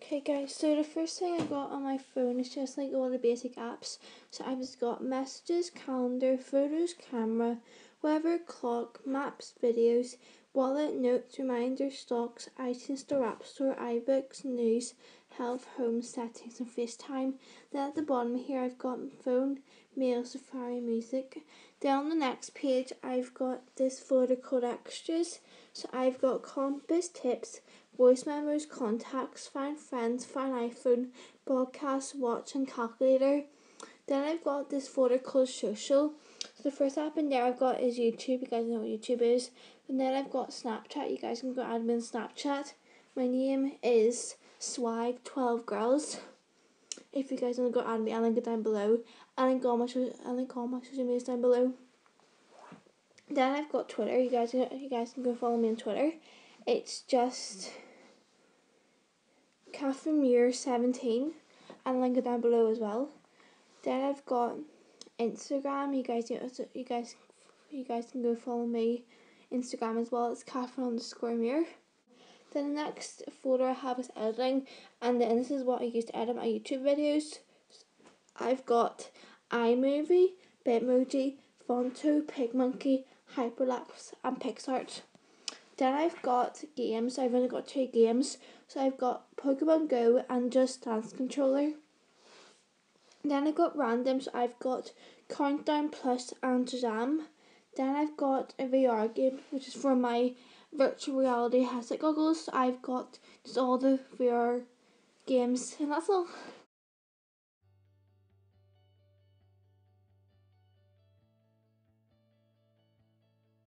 Okay guys, so the first thing I got on my phone is just like all the basic apps. So I've just got messages, calendar, photos, camera, weather, clock, maps, videos, wallet, notes, reminders, stocks, iTunes Store, App Store, iBooks, news, health, home, settings and FaceTime. Then at the bottom here I've got phone, mail, Safari, music. Then on the next page I've got this folder called extras. So I've got compass, tips, voice memos, contacts, find friends, find iPhone, podcast, watch and calculator. Then I've got this folder called social. So the first app in there I've got is YouTube, you guys know what YouTube is. And then I've got Snapchat, you guys can go admin Snapchat. My name is Swag12Girls. If you guys want to go add me, I'll link it down below. I'll link all my, I'll link all my social media down below. Then I've got Twitter, you guys, you guys can go follow me on Twitter. It's just Catherine Muir 17 and link it down below as well. Then I've got Instagram. You guys, you guys, you guys can go follow me Instagram as well. It's Catherine underscore Muir. Then the next folder I have is editing, and then this is what I use to edit my YouTube videos. I've got iMovie, Bitmoji, Phonto, PicMonkey, Hyperlapse, and PicsArt. Then I've got games. I've only got two games. So I've got Pokemon Go and Just Dance Controller. Then I've got randoms. So I've got Countdown Plus and Shazam. Then I've got a VR game, which is for my virtual reality headset goggles. I've got just all the VR games, and that's all.